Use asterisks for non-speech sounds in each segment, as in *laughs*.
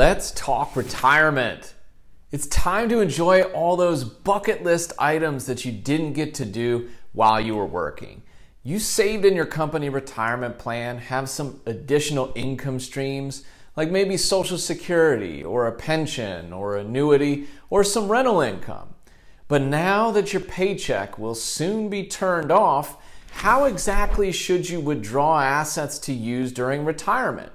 let's talk retirement. It's time to enjoy all those bucket list items that you didn't get to do while you were working. You saved in your company retirement plan, have some additional income streams, like maybe Social Security or a pension or annuity or some rental income. But now that your paycheck will soon be turned off, how exactly should you withdraw assets to use during retirement?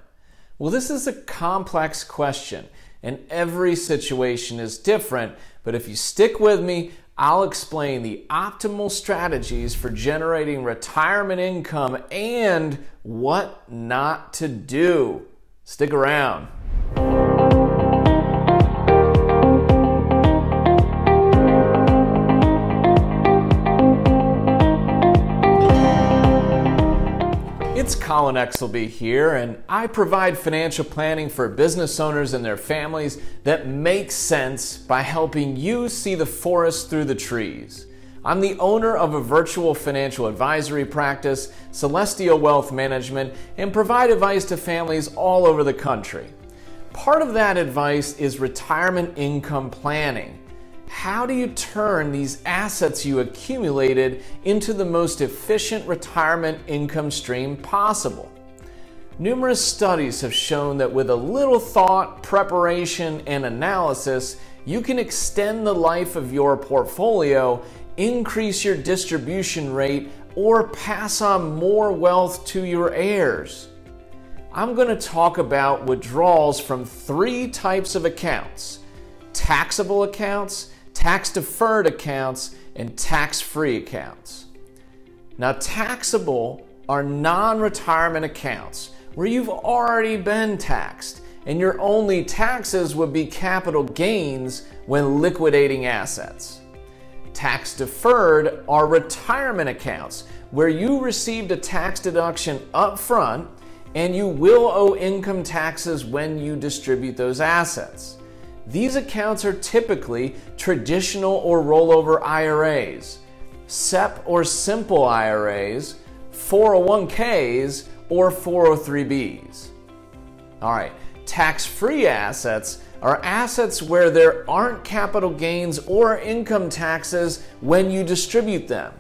Well, this is a complex question, and every situation is different. But if you stick with me, I'll explain the optimal strategies for generating retirement income and what not to do. Stick around. It's Colin Exelby here, and I provide financial planning for business owners and their families that makes sense by helping you see the forest through the trees. I'm the owner of a virtual financial advisory practice, Celestial Wealth Management, and provide advice to families all over the country. Part of that advice is retirement income planning how do you turn these assets you accumulated into the most efficient retirement income stream possible? Numerous studies have shown that with a little thought, preparation, and analysis, you can extend the life of your portfolio, increase your distribution rate, or pass on more wealth to your heirs. I'm going to talk about withdrawals from three types of accounts taxable accounts, tax deferred accounts, and tax free accounts. Now, taxable are non retirement accounts where you've already been taxed, and your only taxes would be capital gains when liquidating assets. Tax deferred are retirement accounts where you received a tax deduction up front and you will owe income taxes when you distribute those assets. These accounts are typically traditional or rollover IRAs, SEP or simple IRAs, 401ks, or 403bs. All right, tax free assets are assets where there aren't capital gains or income taxes when you distribute them.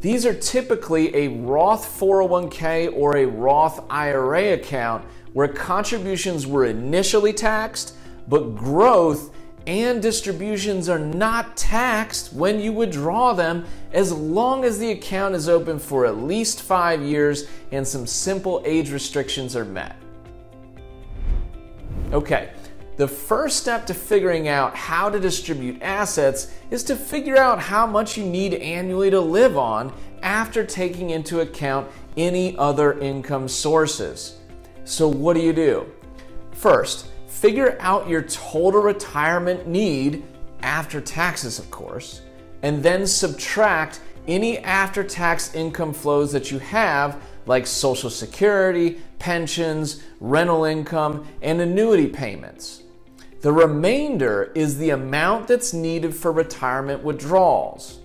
These are typically a Roth 401k or a Roth IRA account where contributions were initially taxed but growth and distributions are not taxed when you withdraw them as long as the account is open for at least five years and some simple age restrictions are met. Okay, the first step to figuring out how to distribute assets is to figure out how much you need annually to live on after taking into account any other income sources. So, what do you do? First, figure out your total retirement need after taxes, of course, and then subtract any after tax income flows that you have, like Social Security, pensions, rental income, and annuity payments. The remainder is the amount that's needed for retirement withdrawals.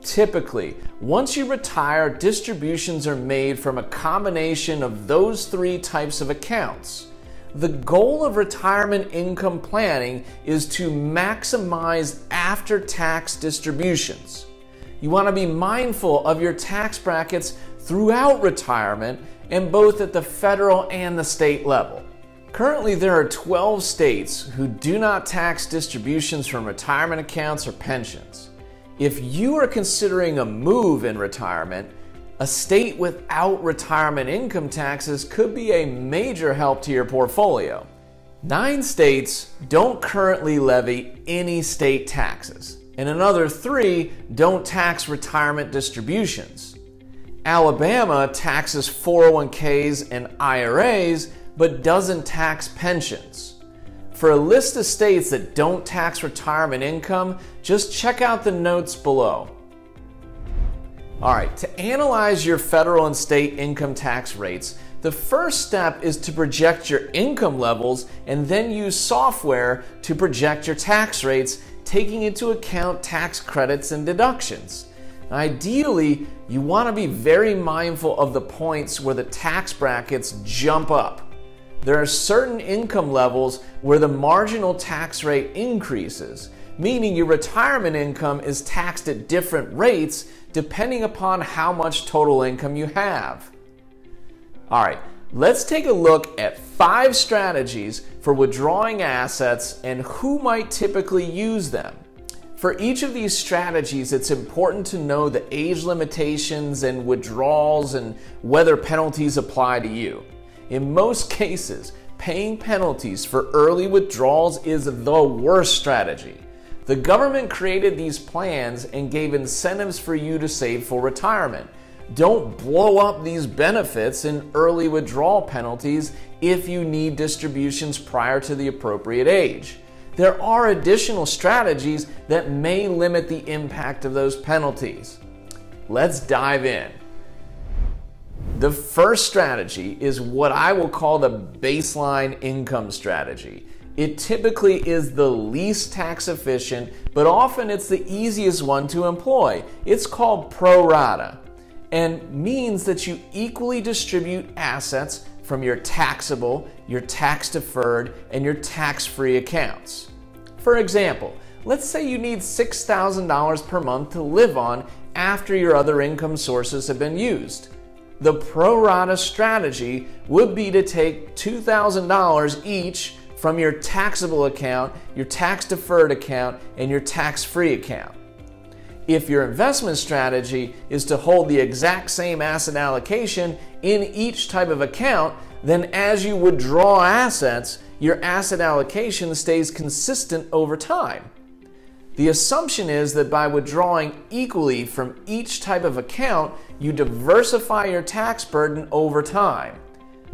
Typically, once you retire, distributions are made from a combination of those three types of accounts. The goal of retirement income planning is to maximize after tax distributions. You want to be mindful of your tax brackets throughout retirement and both at the federal and the state level. Currently, there are 12 states who do not tax distributions from retirement accounts or pensions. If you are considering a move in retirement, a state without retirement income taxes could be a major help to your portfolio. Nine states don't currently levy any state taxes, and another three don't tax retirement distributions. Alabama taxes 401ks and IRAs but doesn't tax pensions. For a list of states that don't tax retirement income, just check out the notes below. All right, to analyze your federal and state income tax rates, the first step is to project your income levels and then use software to project your tax rates, taking into account tax credits and deductions. Ideally, you want to be very mindful of the points where the tax brackets jump up. there are certain income levels where the marginal tax rate increases, meaning your retirement income is taxed at different rates depending upon how much total income you have. All right, let's take a look at five strategies for withdrawing assets and who might typically use them. For each of these strategies, it's important to know the age limitations and withdrawals and whether penalties apply to you. In most cases, paying penalties for early withdrawals is the worst strategy. The government created these plans and gave incentives for you to save for retirement. Don't blow up these benefits in early withdrawal penalties if you need distributions prior to the appropriate age there are additional strategies that may limit the impact of those penalties. Let's dive in. The first strategy is what I will call the baseline income strategy. It typically is the least tax efficient, but often it's the easiest one to employ. It's called pro rata and means that you equally distribute assets from your taxable, your tax deferred, and your tax free accounts. For example, let's say you need $6,000 per month to live on after your other income sources have been used. The pro rata strategy would be to take $2,000 each from your taxable account, your tax deferred account, and your tax free account. If your investment strategy is to hold the exact same asset allocation in each type of account, then as you withdraw assets, your asset allocation stays consistent over time. The assumption is that by withdrawing equally from each type of account, you diversify your tax burden over time.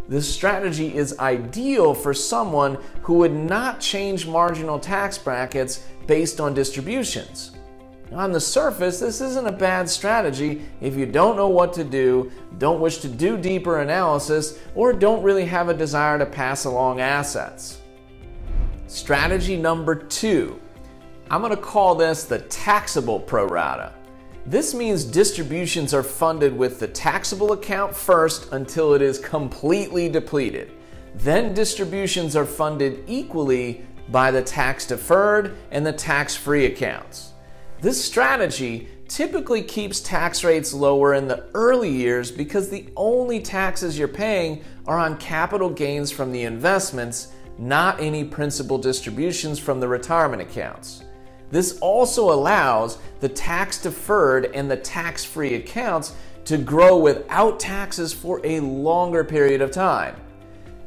This strategy is ideal for someone who would not change marginal tax brackets based on distributions. On the surface, this isn't a bad strategy if you don't know what to do, don't wish to do deeper analysis, or don't really have a desire to pass along assets. Strategy number two, I'm going to call this the taxable pro rata. This means distributions are funded with the taxable account first until it is completely depleted. Then distributions are funded equally by the tax deferred and the tax free accounts. This strategy typically keeps tax rates lower in the early years because the only taxes you're paying are on capital gains from the investments, not any principal distributions from the retirement accounts. This also allows the tax deferred and the tax free accounts to grow without taxes for a longer period of time.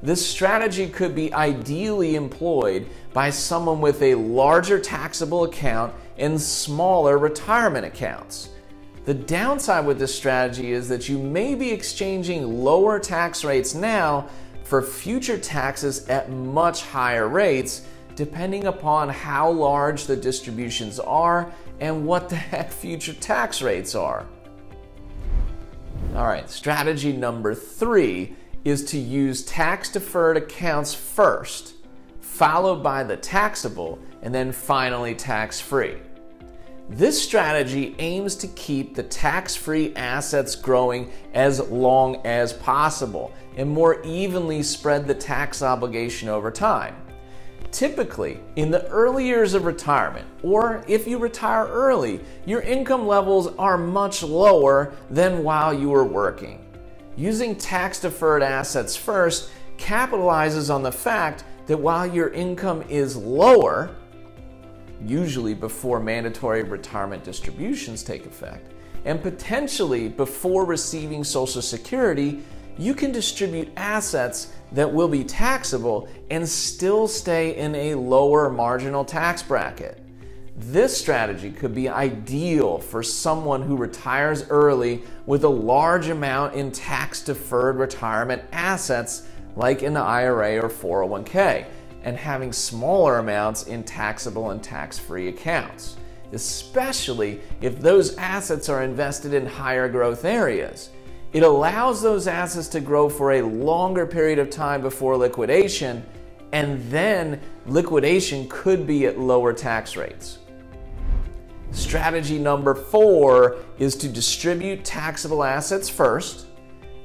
This strategy could be ideally employed by someone with a larger taxable account and smaller retirement accounts. The downside with this strategy is that you may be exchanging lower tax rates now for future taxes at much higher rates, depending upon how large the distributions are and what the *laughs* heck future tax rates are. All right, strategy number three is to use tax deferred accounts first, followed by the taxable, and then finally tax free. This strategy aims to keep the tax free assets growing as long as possible and more evenly spread the tax obligation over time. Typically, in the early years of retirement, or if you retire early, your income levels are much lower than while you were working. Using tax deferred assets first capitalizes on the fact that while your income is lower, usually before mandatory retirement distributions take effect, and potentially before receiving Social Security, you can distribute assets that will be taxable and still stay in a lower marginal tax bracket. This strategy could be ideal for someone who retires early with a large amount in tax deferred retirement assets like in the IRA or 401k and having smaller amounts in taxable and tax free accounts, especially if those assets are invested in higher growth areas. It allows those assets to grow for a longer period of time before liquidation, and then liquidation could be at lower tax rates. Strategy number four is to distribute taxable assets first,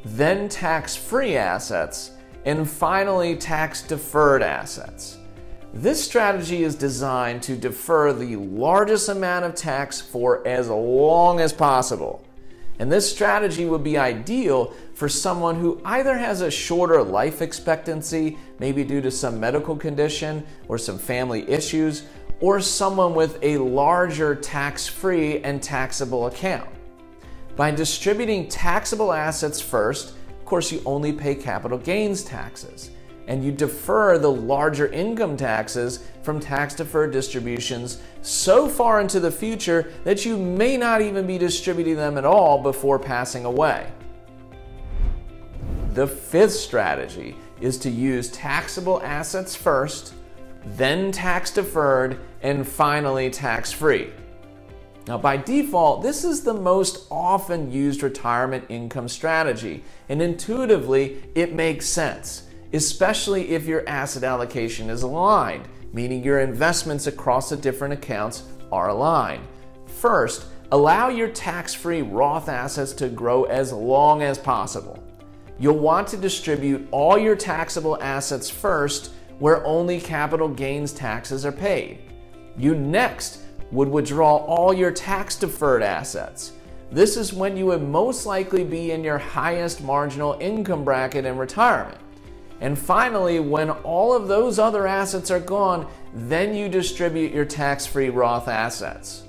then tax free assets, and finally, tax deferred assets. This strategy is designed to defer the largest amount of tax for as long as possible. And this strategy would be ideal for someone who either has a shorter life expectancy, maybe due to some medical condition or some family issues, or someone with a larger tax free and taxable account. By distributing taxable assets first, of course, you only pay capital gains taxes and you defer the larger income taxes from tax deferred distributions so far into the future that you may not even be distributing them at all before passing away. The fifth strategy is to use taxable assets first, then tax deferred, and finally tax free. Now, by default, this is the most often used retirement income strategy, and intuitively, it makes sense especially if your asset allocation is aligned, meaning your investments across the different accounts are aligned. First, allow your tax free Roth assets to grow as long as possible. You'll want to distribute all your taxable assets first, where only capital gains taxes are paid. You next would withdraw all your tax deferred assets. This is when you would most likely be in your highest marginal income bracket in retirement. And finally, when all of those other assets are gone, then you distribute your tax free Roth assets.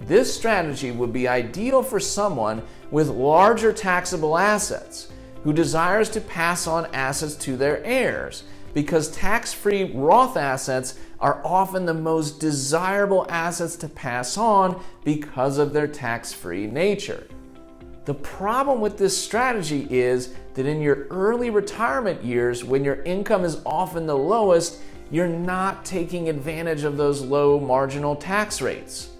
This strategy would be ideal for someone with larger taxable assets who desires to pass on assets to their heirs because tax free Roth assets are often the most desirable assets to pass on because of their tax free nature. The problem with this strategy is that in your early retirement years, when your income is often the lowest, you're not taking advantage of those low marginal tax rates.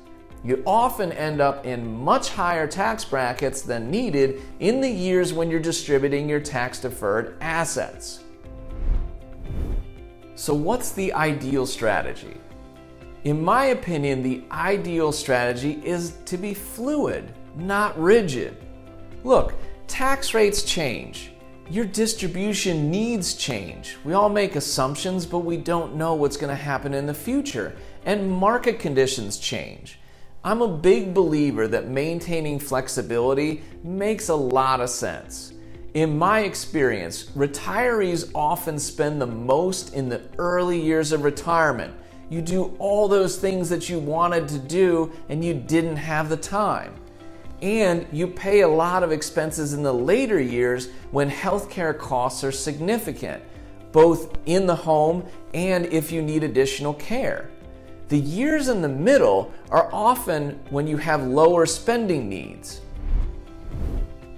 You often end up in much higher tax brackets than needed in the years when you're distributing your tax deferred assets. So, what's the ideal strategy? In my opinion, the ideal strategy is to be fluid, not rigid. Look, tax rates change. Your distribution needs change. We all make assumptions, but we don't know what's going to happen in the future. And market conditions change. I'm a big believer that maintaining flexibility makes a lot of sense. In my experience, retirees often spend the most in the early years of retirement. You do all those things that you wanted to do and you didn't have the time and you pay a lot of expenses in the later years when healthcare costs are significant, both in the home and if you need additional care. The years in the middle are often when you have lower spending needs.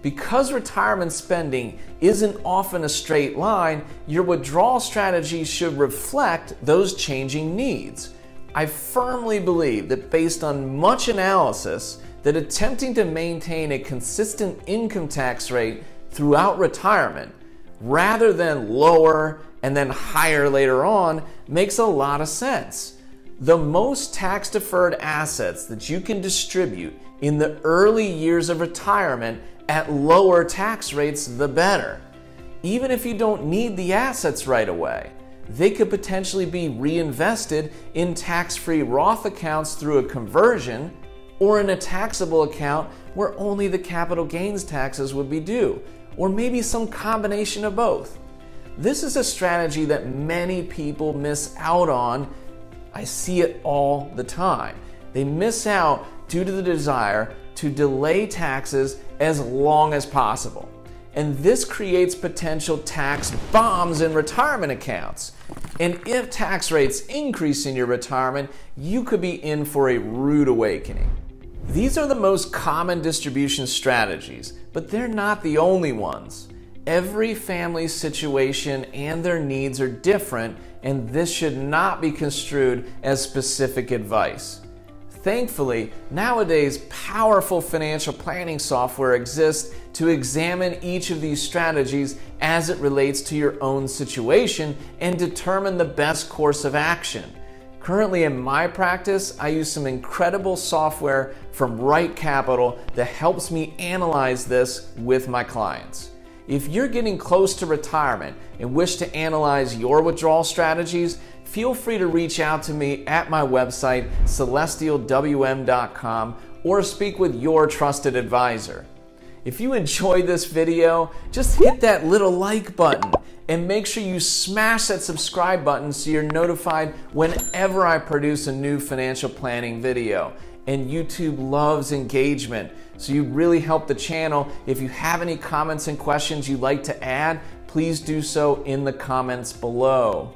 Because retirement spending isn't often a straight line, your withdrawal strategy should reflect those changing needs. I firmly believe that based on much analysis, that attempting to maintain a consistent income tax rate throughout retirement rather than lower and then higher later on makes a lot of sense. The most tax deferred assets that you can distribute in the early years of retirement at lower tax rates, the better. Even if you don't need the assets right away, they could potentially be reinvested in tax free Roth accounts through a conversion or in a taxable account where only the capital gains taxes would be due, or maybe some combination of both. This is a strategy that many people miss out on. I see it all the time. They miss out due to the desire to delay taxes as long as possible. And this creates potential tax bombs in retirement accounts. And if tax rates increase in your retirement, you could be in for a rude awakening. These are the most common distribution strategies, but they're not the only ones. Every family's situation and their needs are different, and this should not be construed as specific advice. Thankfully, nowadays powerful financial planning software exists to examine each of these strategies as it relates to your own situation and determine the best course of action. Currently, in my practice, I use some incredible software from RightCapital that helps me analyze this with my clients. If you're getting close to retirement and wish to analyze your withdrawal strategies, feel free to reach out to me at my website, celestialwm.com, or speak with your trusted advisor. If you enjoyed this video, just hit that little like button and make sure you smash that subscribe button so you're notified whenever I produce a new financial planning video. And YouTube loves engagement, so you really help the channel. If you have any comments and questions you'd like to add, please do so in the comments below.